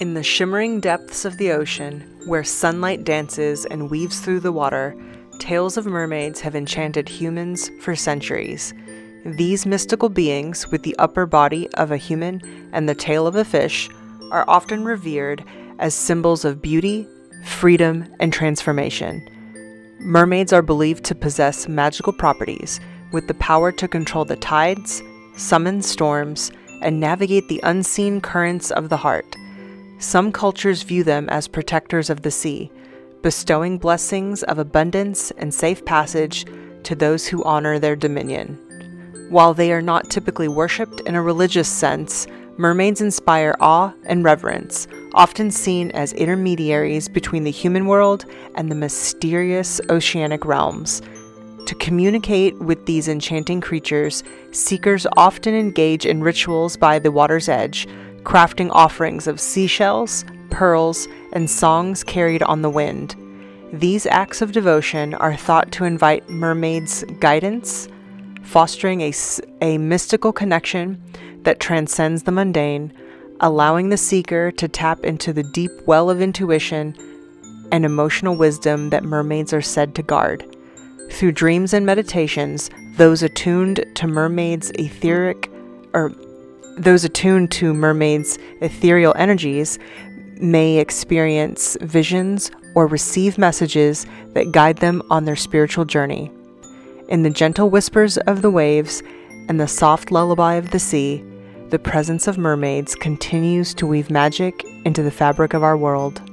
In the shimmering depths of the ocean, where sunlight dances and weaves through the water, tales of mermaids have enchanted humans for centuries. These mystical beings, with the upper body of a human and the tail of a fish, are often revered as symbols of beauty, freedom, and transformation. Mermaids are believed to possess magical properties, with the power to control the tides, summon storms, and navigate the unseen currents of the heart. Some cultures view them as protectors of the sea, bestowing blessings of abundance and safe passage to those who honor their dominion. While they are not typically worshipped in a religious sense, mermaids inspire awe and reverence, often seen as intermediaries between the human world and the mysterious oceanic realms. To communicate with these enchanting creatures, seekers often engage in rituals by the water's edge, crafting offerings of seashells, pearls, and songs carried on the wind. These acts of devotion are thought to invite mermaids' guidance, fostering a, a mystical connection that transcends the mundane, allowing the seeker to tap into the deep well of intuition and emotional wisdom that mermaids are said to guard. Through dreams and meditations, those attuned to mermaids' etheric or those attuned to mermaids' ethereal energies may experience visions or receive messages that guide them on their spiritual journey. In the gentle whispers of the waves and the soft lullaby of the sea, the presence of mermaids continues to weave magic into the fabric of our world.